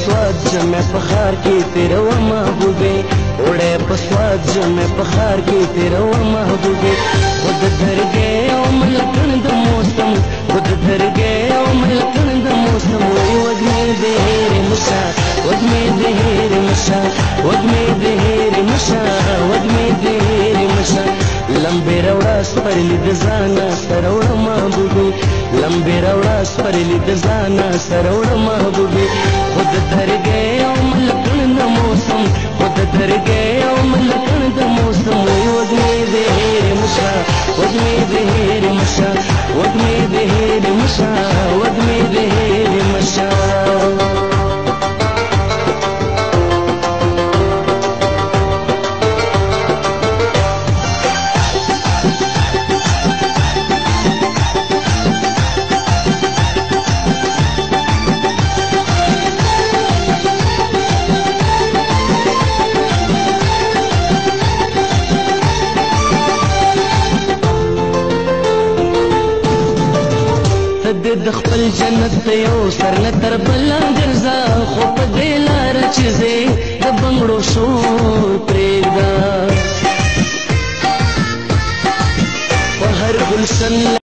پسواد زمې په خار کې تیرو محبوبې وړې پسواد زمې په خار کې تیرو محبوبې خود درګې او ملکن د موسم خود درګې او ملکن د موسم وې وږمې د هېر مشا وږمې د هېر مشا وږمې د هېر مشا وږمې د هېر مشا لمبې راوړه سپرلې د ځان سره پرلی د ځانا سروړ محبوبې خود درګې او ملکن د موسم خود درګې او ملکن د موسم وي وږمې د هېر مشا وږمې د هېر مشا وږمې د هېر مشا ته د خپل جنت ته یو سر نه تر بل ګرځا خو په دې لار چې زه د بنگړو شو پرېږدا په هر ګلشن